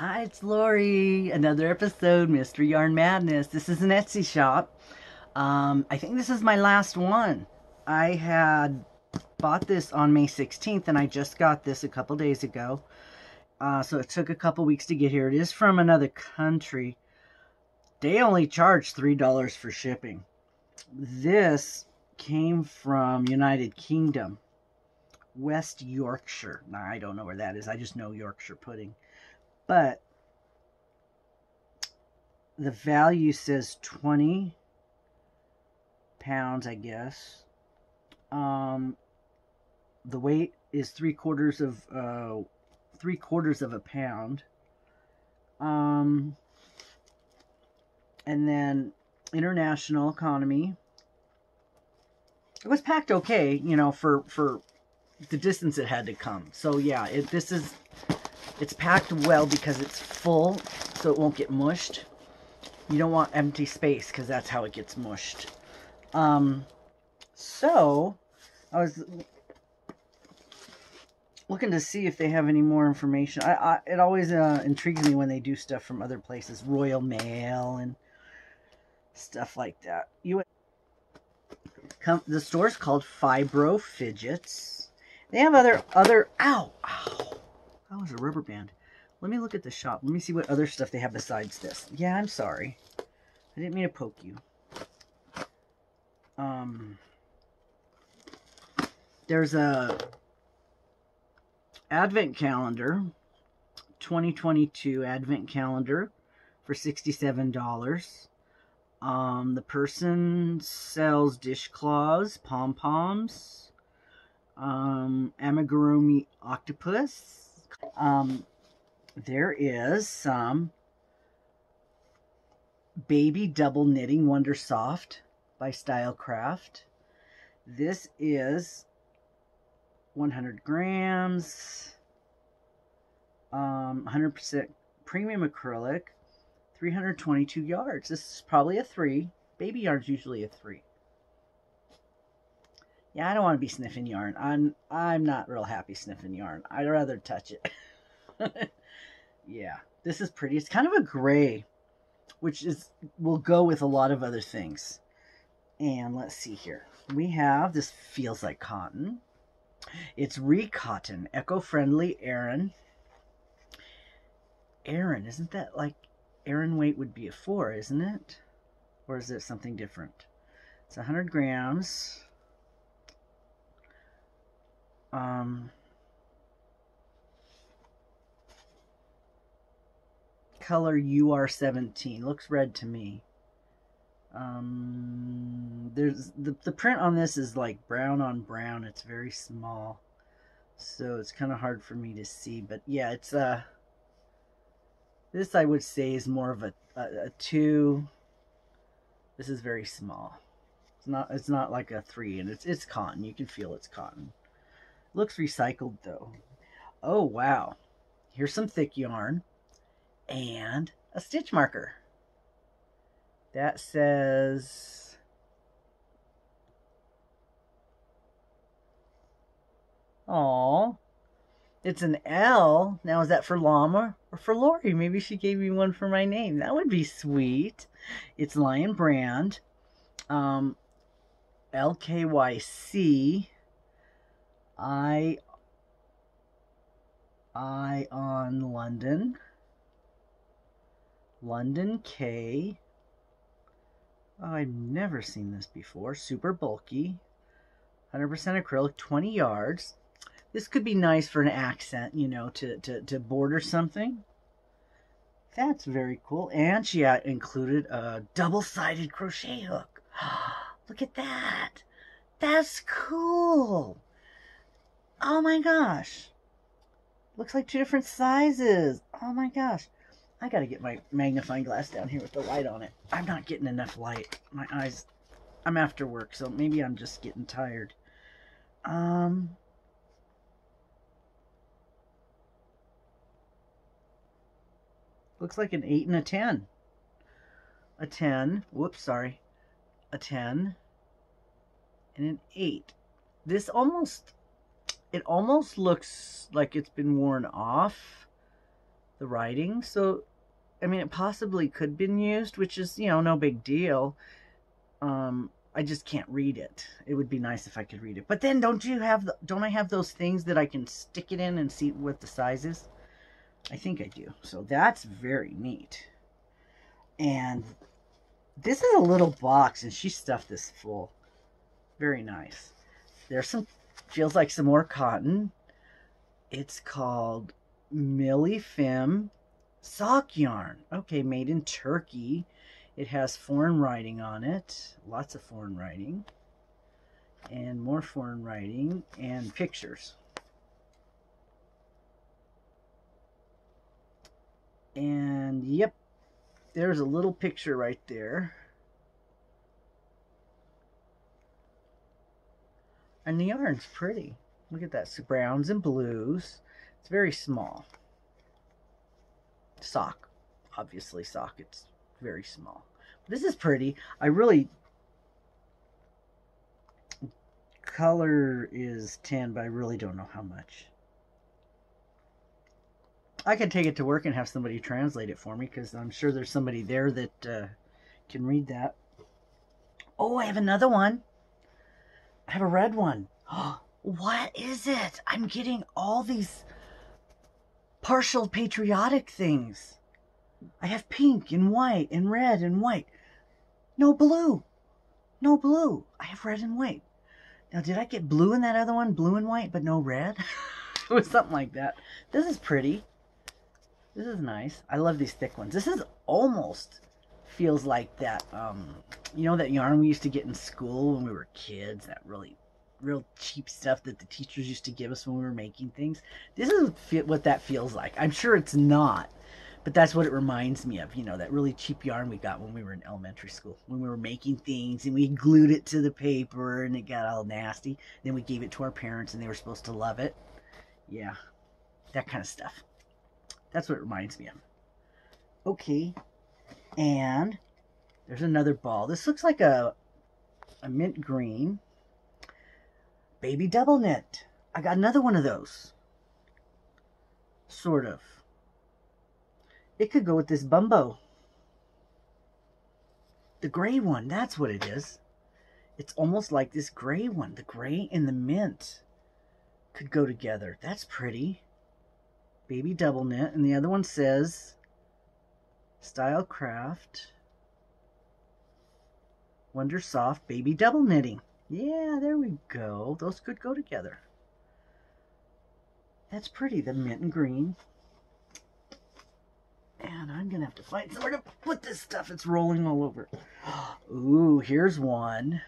Hi, it's Lori. Another episode, Mystery Yarn Madness. This is an Etsy shop. Um, I think this is my last one. I had bought this on May 16th, and I just got this a couple days ago. Uh, so it took a couple weeks to get here. It is from another country. They only charge $3 for shipping. This came from United Kingdom, West Yorkshire. Now, I don't know where that is. I just know Yorkshire pudding. But the value says 20 pounds, I guess. Um, the weight is three quarters of uh, three quarters of a pound. Um, and then international economy. It was packed okay, you know, for for the distance it had to come. So yeah, it this is it's packed well because it's full, so it won't get mushed. You don't want empty space because that's how it gets mushed. Um, so I was looking to see if they have any more information. I, I it always uh, intrigues me when they do stuff from other places, Royal Mail and stuff like that. You come the store's called Fibrofidgets. They have other other ow ow. That was a rubber band. Let me look at the shop. Let me see what other stuff they have besides this. Yeah, I'm sorry. I didn't mean to poke you. Um, there's a advent calendar, 2022 advent calendar for $67. Um, the person sells dishcloths, pom-poms, um, amigurumi octopus. Um, there is some baby double knitting wonder soft by Stylecraft. This is 100 grams, um, 100% premium acrylic, 322 yards. This is probably a three. Baby yarn's usually a three. Yeah, I don't want to be sniffing yarn. I'm I'm not real happy sniffing yarn. I'd rather touch it. yeah, this is pretty. It's kind of a gray, which is will go with a lot of other things. And let's see here. We have this feels like cotton. It's Recotton, eco-friendly Aran. Aran, isn't that like Aran weight would be a four, isn't it? Or is it something different? It's 100 grams. Um, color UR17. Looks red to me. Um, there's the, the print on this is like brown on brown. It's very small. So it's kind of hard for me to see. But yeah, it's uh this I would say is more of a, a, a two. This is very small. It's not it's not like a three and it's it's cotton. You can feel it's cotton. Looks recycled though. Oh wow. Here's some thick yarn and a stitch marker. That says Oh, it's an L. Now is that for Llama or for Lori? Maybe she gave me one for my name. That would be sweet. It's Lion Brand. Um, LKYC. I I on London. London K. Oh, I've never seen this before. Super bulky. 100% acrylic, 20 yards. This could be nice for an accent, you know, to, to, to border something. That's very cool. And she included a double-sided crochet hook. Look at that. That's cool. Oh my gosh. Looks like two different sizes. Oh my gosh. I gotta get my magnifying glass down here with the light on it. I'm not getting enough light. My eyes, I'm after work, so maybe I'm just getting tired. Um, looks like an 8 and a 10. A 10, whoops, sorry. A 10 and an 8. This almost, it almost looks like it's been worn off the writing. So, I mean, it possibly could been used, which is, you know, no big deal. Um, I just can't read it. It would be nice if I could read it. But then don't you have, the, don't I have those things that I can stick it in and see what the size is? I think I do. So that's very neat. And this is a little box and she stuffed this full. Very nice. There's some, feels like some more cotton. It's called Millefem sock yarn. Okay, made in Turkey. It has foreign writing on it. Lots of foreign writing. And more foreign writing and pictures. And yep, there's a little picture right there. And the yarn's pretty. Look at that. So browns and blues. It's very small. Sock. Obviously sock. It's very small. This is pretty. I really... Color is 10, but I really don't know how much. I could take it to work and have somebody translate it for me because I'm sure there's somebody there that uh, can read that. Oh, I have another one. I have a red one. what is it? I'm getting all these partial patriotic things. I have pink and white and red and white. No blue. No blue. I have red and white. Now, did I get blue in that other one? Blue and white, but no red? it was something like that. This is pretty. This is nice. I love these thick ones. This is almost feels like that, um, you know, that yarn we used to get in school when we were kids. That really, real cheap stuff that the teachers used to give us when we were making things. This is what that feels like. I'm sure it's not, but that's what it reminds me of. You know, that really cheap yarn we got when we were in elementary school, when we were making things and we glued it to the paper and it got all nasty. Then we gave it to our parents and they were supposed to love it. Yeah, that kind of stuff. That's what it reminds me of. Okay, and there's another ball. This looks like a, a mint green. Baby double knit. I got another one of those. Sort of. It could go with this bumbo. The gray one, that's what it is. It's almost like this gray one. The gray and the mint could go together. That's pretty. Baby double knit. And the other one says Stylecraft Wonder Soft Baby Double Knitting. Yeah, there we go. Those could go together. That's pretty, the mint and green. And I'm going to have to find somewhere to put this stuff. It's rolling all over. Ooh, here's one.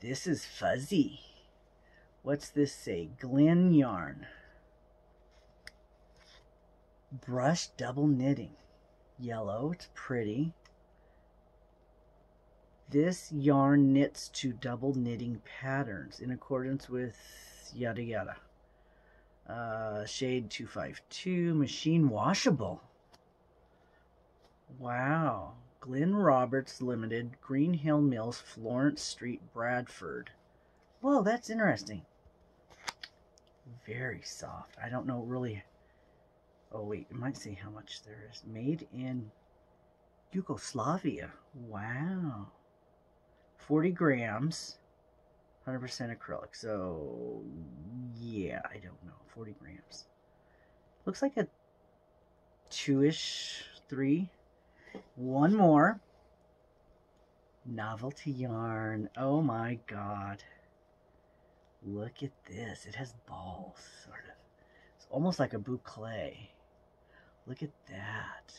This is fuzzy. What's this say? Glen yarn. Brush double knitting. Yellow, it's pretty. This yarn knits to double knitting patterns in accordance with yada yada. Uh, shade 252, machine washable. Wow. Glenn Roberts Limited, Green Hill Mills, Florence Street, Bradford. Whoa, that's interesting. Very soft. I don't know really. Oh, wait, it might say how much there is. Made in Yugoslavia. Wow. 40 grams, 100% acrylic. So, yeah, I don't know. 40 grams. Looks like a two-ish, three. One more. Novelty yarn. Oh my god. Look at this. It has balls, sort of. It's almost like a boucle. Look at that.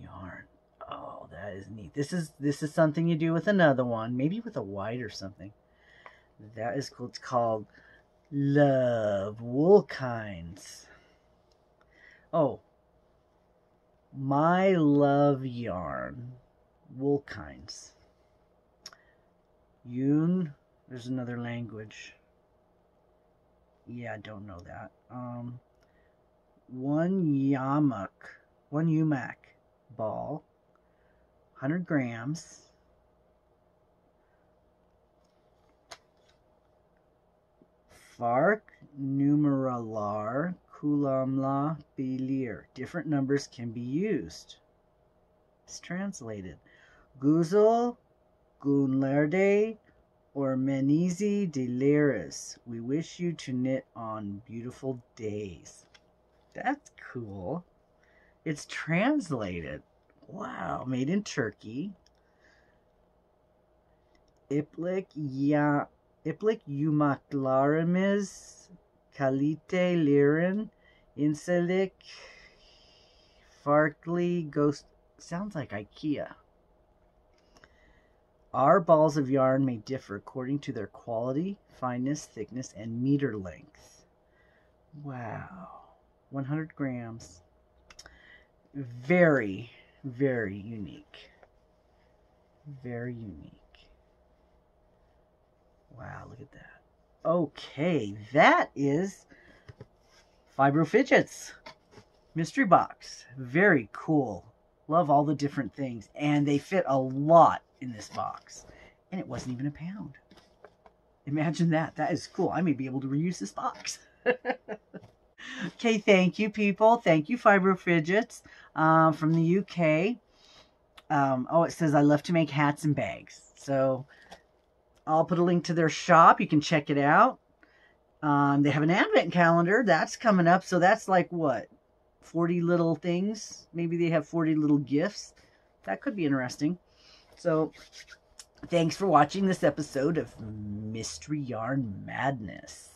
Yarn. Oh, that is neat. This is this is something you do with another one, maybe with a white or something. That is cool. It's called Love Woolkines. Oh, my love yarn, Woolkines. Yun. There's another language. Yeah, I don't know that. Um, one yamuk, one yumak ball 100 grams. Fark numeralar Kulamla Bilir. Different numbers can be used. It's translated. Guzel, Gunlerde, or Menizi de Liris. We wish you to knit on beautiful days. That's cool. It's translated. Wow, made in Turkey. Iplik ya Iplik yumaklarimiz kalite lirin inselik farkly ghost sounds like IKEA. Our balls of yarn may differ according to their quality, fineness, thickness, and meter length. Wow. 100 grams. Very, very unique. Very unique. Wow, look at that. Okay, that is Fibrofidgets mystery box. Very cool. Love all the different things. And they fit a lot in this box. And it wasn't even a pound. Imagine that. That is cool. I may be able to reuse this box. okay, thank you, people. Thank you, Fibrofidgets uh, from the UK. Um, oh, it says I love to make hats and bags. So I'll put a link to their shop. You can check it out. Um, they have an advent calendar. That's coming up. So that's like what? 40 little things. Maybe they have 40 little gifts. That could be interesting. So thanks for watching this episode of Mystery Yarn Madness.